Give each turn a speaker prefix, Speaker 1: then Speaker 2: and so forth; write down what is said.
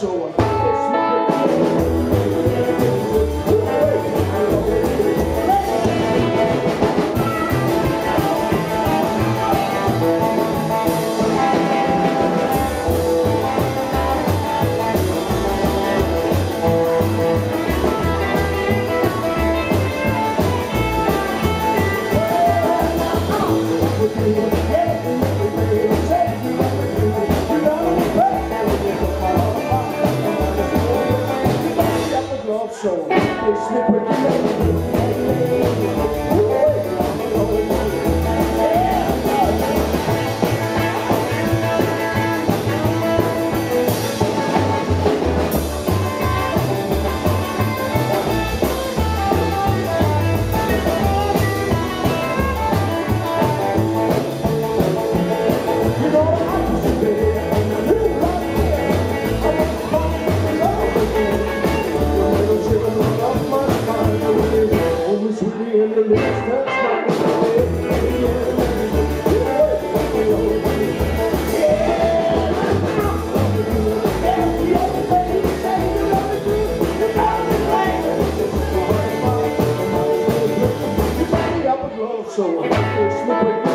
Speaker 1: so also, they slip with So I have to slip away.